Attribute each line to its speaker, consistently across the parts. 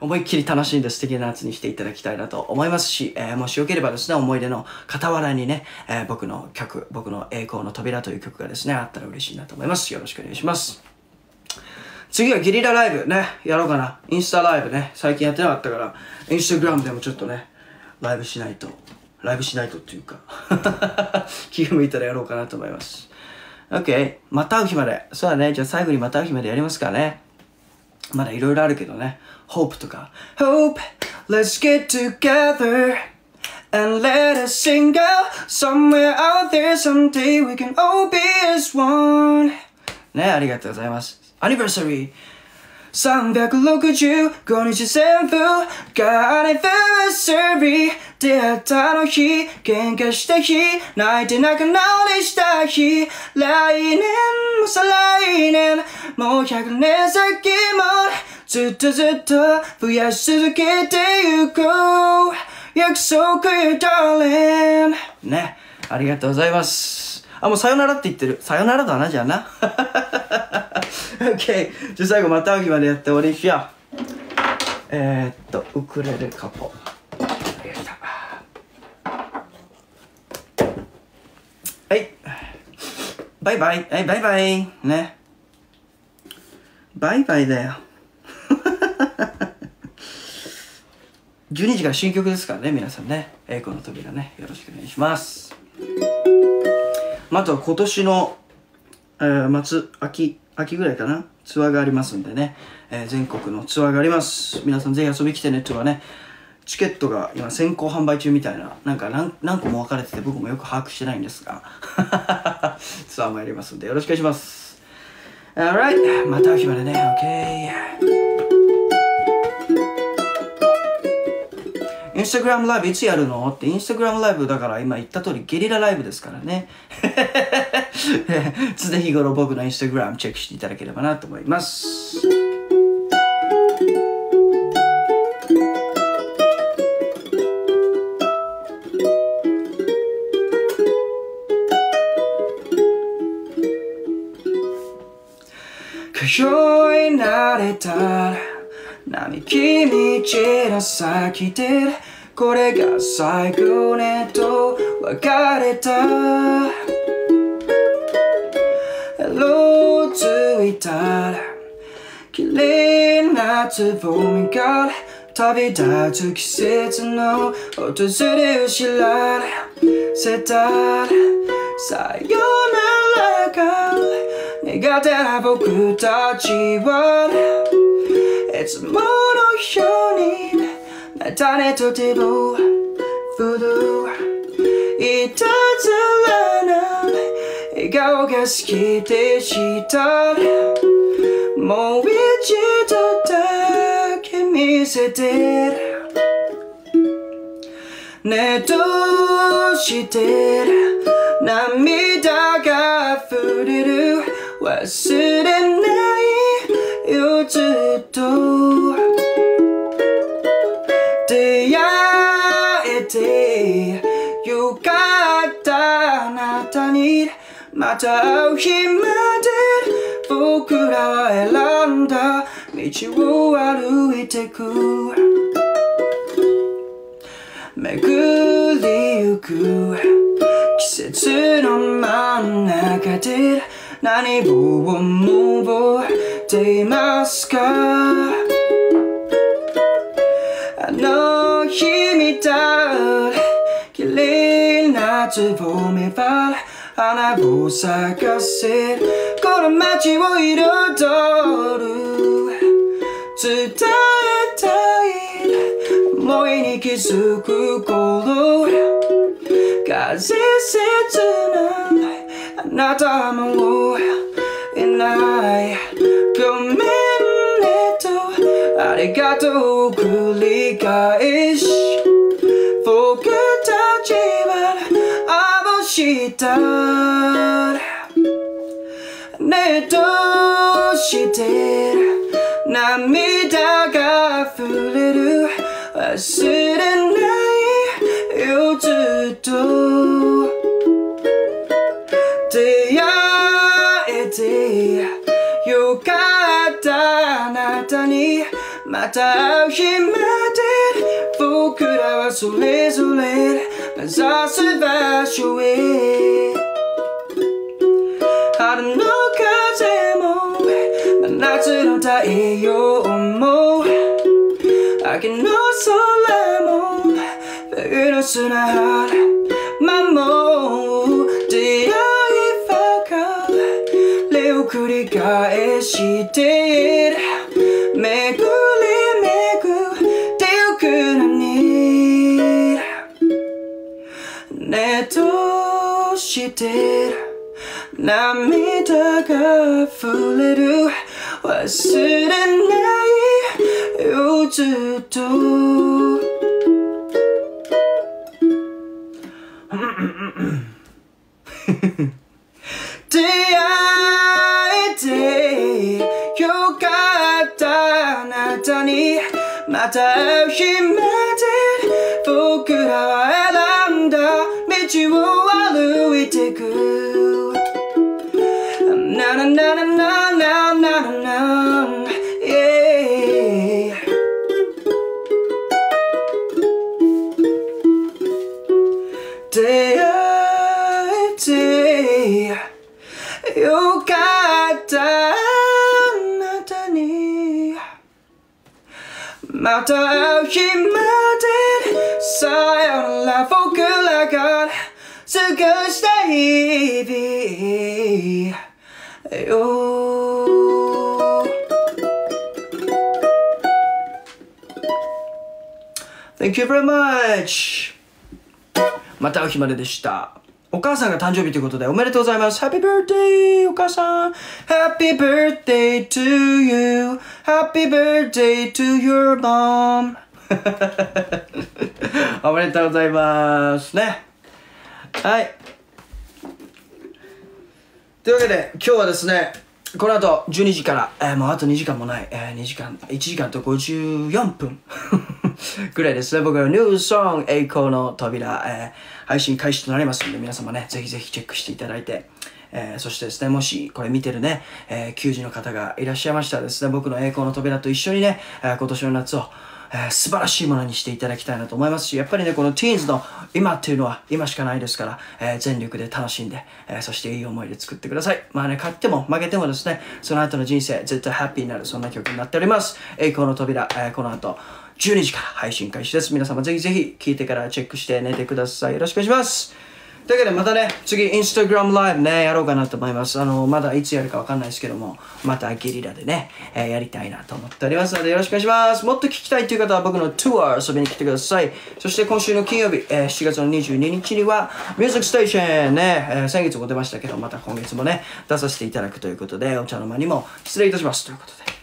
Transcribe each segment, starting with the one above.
Speaker 1: 思いっきり楽しんで素敵な夏にしていただきたいなと思いますし、えーもしよければですね、思い出の傍らにね、えー僕の曲、僕の栄光の扉という曲がですね、あったら嬉しいなと思います。よろしくお願いします。次はゲリラライブね、やろうかな。インスタライブね、最近やってなかったから、インスタグラムでもちょっとね、ライブしないと、ライブしないとっていうか、気が向いたらやろうかなと思います。OK、また会う日まで。そうだね、じゃあ最後にまた会う日までやりますからね。まだいろいろあるけどね。Hope とか。Hope, let's get together and let us sing out somewhere out there someday we can all be as one. ね、ありがとうございます。Anniversary! 365日全部がアニバーサリー出会ったの日喧嘩した日泣いて仲直りした日来年も再来年もう100年先もずっとずっと増やし続けてゆこう。約束よ darling ねありがとうございます。あもうさよならって言ってる。さよならだなじゃあな。OK じゃあ最後また会う日までやって終わりにしよう。えー、っとウクレレカポ。はい。バイバイ。はいバイバイ。ね。バイバイだよ。12時から新曲ですからね皆さんね。栄光の扉ね。よろしくお願いします。まああとは今年の、えー末秋。秋ぐらいかな？ツアーがありますんでね、えー全国のツアーがあります。皆さんぜひ遊び来てねとはねチケットが今先行販売中みたいななんか何個も分かれてて僕もよく把握してないんですが。ツアーもやりますんでよろしくお願いします。Alright また秋までね。OK ンスタグラムライブいつやるの？ってインスタグラムライブだから今言った通りゲリラライブですからね。常日頃僕のインスタグラムチェックしていただければなと思います。通い慣れた並木道の先でこれが最後ねと別れた。色づいたら綺麗なつぼみが旅立つ季節の訪れを知らせたさよならが苦手な僕たちは。いつものようにまたねとてもふるいたずらな笑顔が好きでしたもう一度だけ見せてねどうして涙が溢れる忘れないよずっとた会う日まで僕らは選んだ道を歩いてく巡りゆく季節の真ん中で何を思っていますか？つぼみは花を咲かせこの街を彩る？伝えたい。思いに気づく頃風切なあなたもいない。ごめんねとありがとう繰り返し。した。ねどうして？涙が溢れる。忘れないよずっと。出会えてよかった。あなたにまたた会う日まで僕らはそれぞれ目指す場所へ。春の風も真夏の太陽も秋の空も冬の砂浜も出会い別れを繰り返している。てる。涙が溢れる。忘れない。よずっと。出会えてよかったあなたに。また会う日まで僕らは選んだ道を。Na na na na na na na na. Yeah. Day you got done. How she melted, sigh I got. 過ごした日々よ Thank you very much! また会う日まででした。お母さんが誕生日ということでおめでとうございます。Happy birthday! お母さん !Happy birthday to you! Happy birthday to your mom! おめでとうございます。ね。はい。というわけで、今日はですね、この後12時から、えーもうあと2時間もない、えー2時間、1時間と54分 ぐらいですね。僕のニューソング、栄光の扉、えー配信開始となりますので、皆様ね、ぜひぜひチェックしていただいて、えーそしてですね、もしこれ見てるね、えー球児の方がいらっしゃいましたらですね、僕の栄光の扉と一緒にね、えー今年の夏を、えー素晴らしいものにしていただきたいなと思いますし、やっぱりね、このティーンズの今っていうのは今しかないですから、えー全力で楽しんで、えーそしていい思い出作ってください。まあね、勝っても負けてもですね、その後の人生、絶対ハッピーになる、そんな曲になっております。栄光の扉、えこの後、12時から配信開始です。皆様ぜひぜひ聞いてからチェックして寝てください。よろしくお願いします。というわけでまたね、次、インスタグラムライブね、やろうかなと思います。あの、まだいつやるかわかんないですけども、またゲリラでね、えーやりたいなと思っておりますので、よろしくお願いします。もっと聞きたいという方は僕のツアー遊びに来てください。そして今週の金曜日、えー7月の22日には、ミュージックステーションね、えー先月も出ましたけど、また今月もね、出させていただくということで、お茶の間にも失礼いたします。ということで。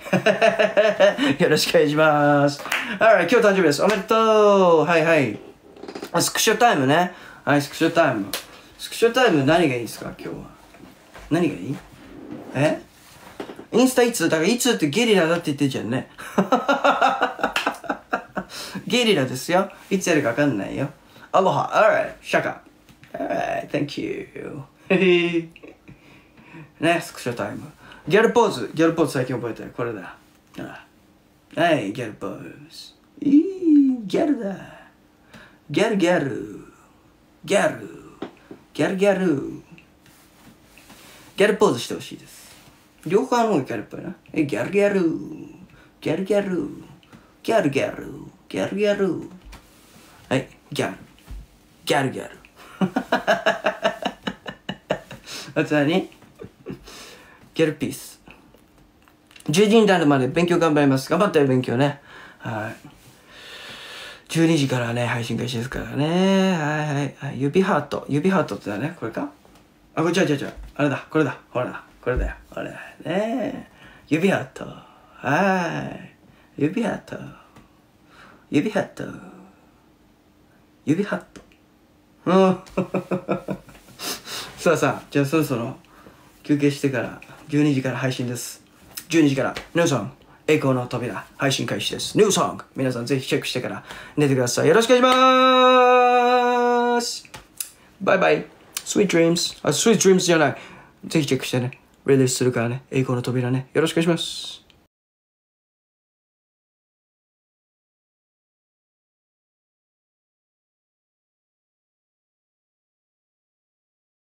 Speaker 1: よろしくお願いします。あら、今日誕生日です。おめでとうはいはい。スクショタイムね。はい、スクショタイム。スクショタイム何がいいですか今日は？何がいい？え？インスタいつ？だからいつってゲリラだって言ってんじゃんね。ゲリラですよ。いつやるかわかんないよ。アロハ。Alright、シャカ。Alright、thank you. ね、スクショタイム。ギャルポーズ。ギャルポーズ最近覚えたよ。これだ。はい、ギャルポーズ。いい、ギャルだ。ギャルギャル。ギャル。ギャルギャル。ギャルポーズしてほしいです。両方あのがギャルっぽいな。え、ギャルギャル。ギャルギャル。ギャルギャル。ギャルギャル。はい、ギャル。ギャルギャル。あと何ギャルピース。10時になるまで勉強頑張ります。頑張ったよ、勉強ね。はい。12時からね、配信開始ですからね。はいはいはい。指ハート。指ハートってだね。これか？あ、これ違う違う違う。あれだ。これだ。ほら。これだよ。これだ。ね指ハート。はい。指ハート。指ハート。指ハート。うん。さあさあ、じゃあそろそろ休憩してから12時から配信です。12時からニューソング、栄光の扉、配信開始です。ニューソング、皆さんぜひチェックしてから寝てください。よろしくお願いしますバイバイ !Sweet dreams! あ、Sweet dreams じゃない。ぜひチェックしてね。リリースするからね。栄光の扉ね。よろしくお願いします。